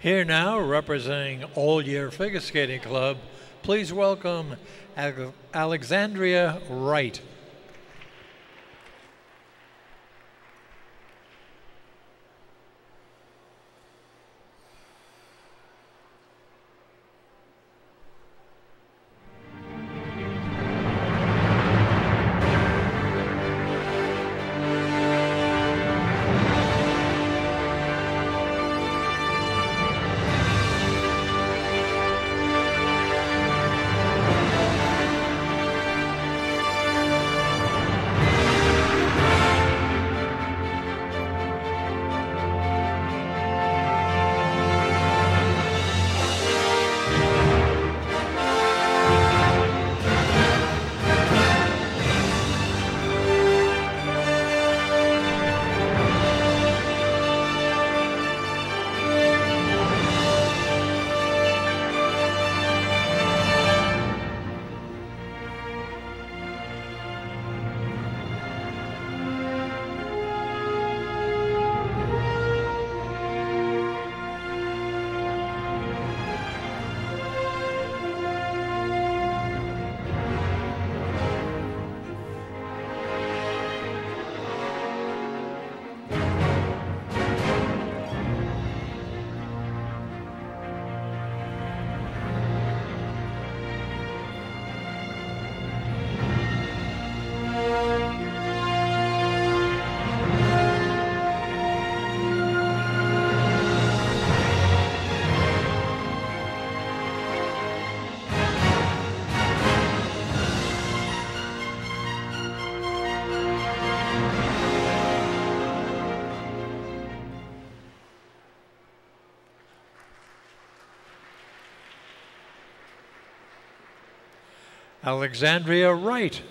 Here now, representing All Year Figure Skating Club, please welcome Alexandria Wright. Alexandria Wright.